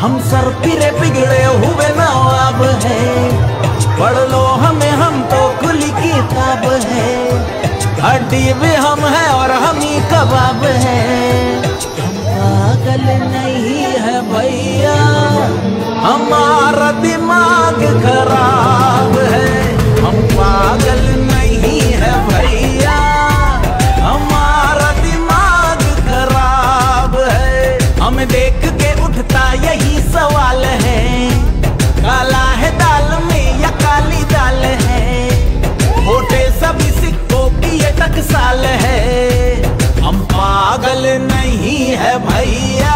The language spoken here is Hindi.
हम सर पिरे बिगड़े हुए नवाब है। पढ़ लो हमें, हम तो खुली किताब है। हड्डी भी हम है और हम ही कबाब है। पागल नहीं है भैया। हमारा दिमाग खराब नहीं है भैया।